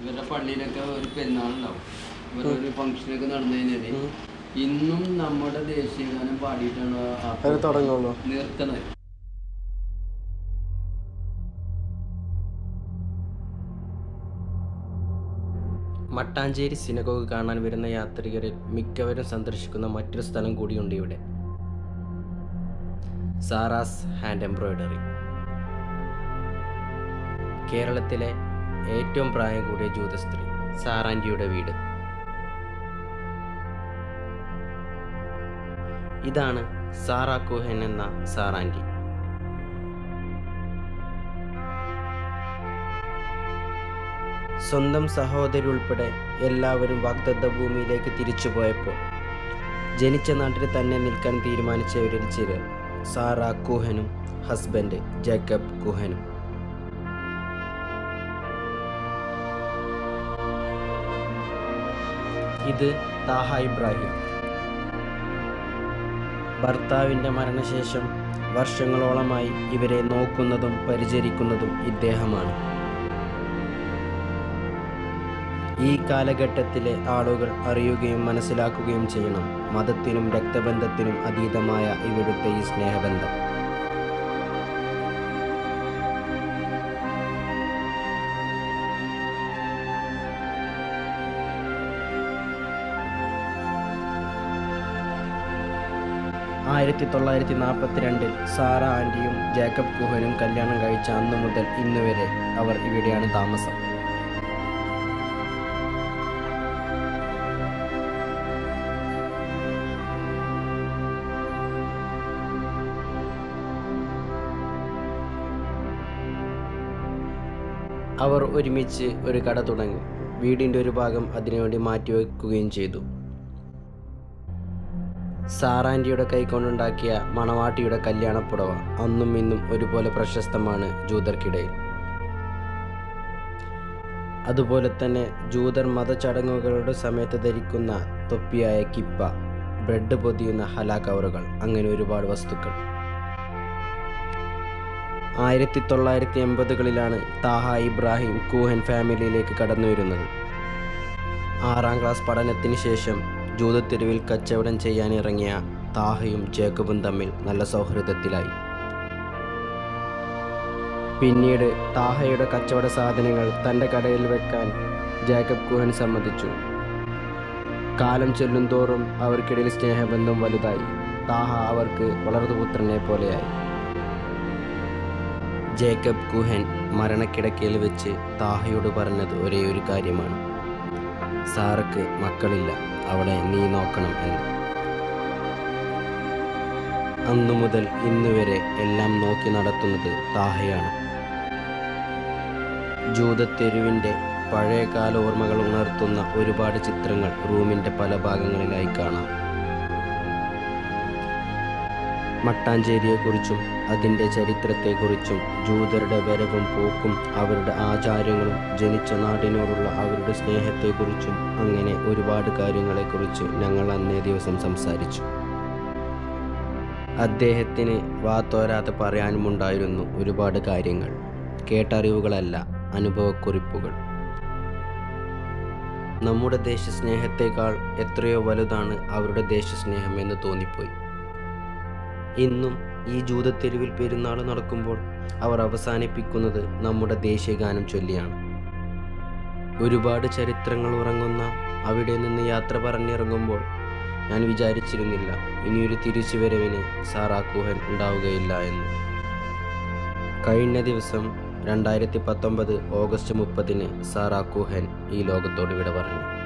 ഇവരുടെ പള്ളിയിലൊക്കെ ഒരു പെരുന്നാളുണ്ടാവും. ഇവരുടെ ഒരു ഫംഗ്ഷനൊക്കെ നടന്നു കഴിഞ്ഞാൽ ഇന്നും നമ്മുടെ ദേശീയ ഗാനം പാടിയിട്ടാണ് തുടങ്ങുള്ളൂ. നിർത്തണത് മട്ടാഞ്ചേരി സിനഗോഗ് കാണാൻ വരുന്ന യാത്രികരിൽ മിക്കവരും സന്ദർശിക്കുന്ന മറ്റൊരു സ്ഥലം കൂടിയുണ്ട് ഇവിടെ. Sarah's hand embroidery. കേരളത്തിലെ ഏറ്റവും പ്രായം കൂടിയ ജൂത സ്ത്രീ സാറാന്റിയുടെ വീട്. ഇതാണ് സാറാ കോഹൻ എന്ന സാറാന്റി സ്വന്തം സഹോദരി ഉൾപ്പെടെ എല്ലാവരും വാഗ്ദത്ത ഭൂമിയിലേക്ക് തിരിച്ചു പോയപ്പോൾ ജനിച്ച നാട്ടിൽ തന്നെ നിൽക്കാൻ തീരുമാനിച്ചവരിൽ ചിലർ സാറ കുഹനും ഹസ്ബൻഡ് ജേക്കബ് കുഹനും. ഇത് താഹ ഇബ്രാഹിം. ഭർത്താവിന്റെ മരണശേഷം വർഷങ്ങളോളമായി ഇവരെ നോക്കുന്നതും പരിചരിക്കുന്നതും ഇദ്ദേഹമാണ്. ഈ കാലഘട്ടത്തിലെ ആളുകൾ അറിയുകയും മനസ്സിലാക്കുകയും ചെയ്യണം. മതത്തിനും രക്തബന്ധത്തിനും അതീതമായ ഇവിടുത്തെ ഈ സ്നേഹബന്ധം. ആയിരത്തി തൊള്ളായിരത്തി നാൽപ്പത്തിരണ്ടിൽ സാറ ആന്റിയും ജേക്കബ് കുഹനും കല്യാണം കഴിച്ച അന്നു മുതൽ ഇന്നുവരെ അവർ ഇവിടെയാണ് താമസം. അവർ ഒരുമിച്ച് ഒരു കട തുടങ്ങി. വീടിന്റെ ഒരു ഭാഗം അതിനുവേണ്ടി മാറ്റിവെക്കുകയും ചെയ്തു. സാറാന്റിയുടെ കൈകൊണ്ടുണ്ടാക്കിയ മണവാട്ടിയുടെ കല്യാണപ്പുടവ അന്നും ഇന്നും ഒരുപോലെ പ്രശസ്തമാണ് ജൂതർക്കിടയിൽ അതുപോലെ തന്നെ ജൂതർ മതചടങ്ങുകളുടെ സമയത്ത് ധരിക്കുന്ന തൊപ്പിയായ കിപ്പ ബ്രെഡ് പൊതിയുന്ന ഹലാ കവറുകൾ അങ്ങനെ ഒരുപാട് വസ്തുക്കൾ. ആയിരത്തി തൊള്ളായിരത്തി എൺപതുകളിലാണ് താഹ ഇബ്രാഹിം കൂഹൻ ഫാമിലിയിലേക്ക് കടന്നു വരുന്നത് ആറാം ക്ലാസ് പഠനത്തിന് ശേഷം ജൂതത്തെരുവിൽ കച്ചവടം ചെയ്യാനിറങ്ങിയ താഹയും ജേക്കബും തമ്മിൽ നല്ല സൗഹൃദത്തിലായി. പിന്നീട് താഹയുടെ കച്ചവട സാധനങ്ങൾ തന്റെ കടയിൽ വെക്കാൻ ജേക്കബ് കുഹൻ സമ്മതിച്ചു. കാലം ചെല്ലുന്തോറും അവർക്കിടയിൽ സ്നേഹബന്ധം വലുതായി. താഹ അവർക്ക് വളർത്തുപുത്രനെ പോലെയായി. ജേക്കബ് കുഹൻ മരണക്കിടക്കയിൽ വെച്ച് താഹയോട് പറഞ്ഞത് ഒരേ ഒരു കാര്യമാണ്. സാറക്ക് മക്കളില്ല. അവളെ നീ നോക്കണം എന്ന്. അന്നു മുതൽ ഇന്നുവരെ എല്ലാം നോക്കി നടത്തുന്നത് താഹയാണ്. ജൂതത്തെരുവിന്റെ പഴയകാല ഓർമ്മകൾ ഉണർത്തുന്ന ഒരുപാട് ചിത്രങ്ങൾ റൂമിന്റെ പല ഭാഗങ്ങളിലായി കാണാം. മട്ടാഞ്ചേരിയെക്കുറിച്ചും അതിന്റെ ചരിത്രത്തെക്കുറിച്ചും ജൂതരുടെ വരവും പോക്കും അവരുടെ ആചാരങ്ങളും ജനിച്ച നാടിനോടുള്ള അവരുടെ സ്നേഹത്തെക്കുറിച്ചും അങ്ങനെ ഒരുപാട് കാര്യങ്ങളെക്കുറിച്ച് ഞങ്ങൾ അന്നേ ദിവസം സംസാരിച്ചു. അദ്ദേഹത്തിന് വാത്തോരാതെ പറയാനുമുണ്ടായിരുന്നു ഒരുപാട് കാര്യങ്ങൾ. കേട്ടറിവുകളല്ല അനുഭവക്കുറിപ്പുകൾ. നമ്മുടെ ദേശസ്നേഹത്തേക്കാൾ എത്രയോ വലുതാണ് അവരുടെ ദേശസ്നേഹം എന്ന് തോന്നിപ്പോയി. ഇന്നും ഈ ജൂതത്തെരുവിൽ പെരുന്നാൾ നടക്കുമ്പോൾ അവർ അവസാനിപ്പിക്കുന്നത് നമ്മുടെ ദേശീയഗാനം ചൊല്ലിയാണ്. ഒരുപാട് ചരിത്രങ്ങൾ ഉറങ്ങുന്ന അവിടെ നിന്ന് യാത്ര പറഞ്ഞിറങ്ങുമ്പോൾ ഞാൻ വിചാരിച്ചിരുന്നില്ല ഇനിയൊരു തിരിച്ചുവരവിന് സാറാക്കുഹൻ ഉണ്ടാവുകയില്ല എന്ന്. കഴിഞ്ഞ ദിവസം രണ്ടായിരത്തി പത്തൊമ്പത് ഓഗസ്റ്റ് മുപ്പതിന് സാറാ കുഹൻ ഈ ലോകത്തോട് വിട പറഞ്ഞു.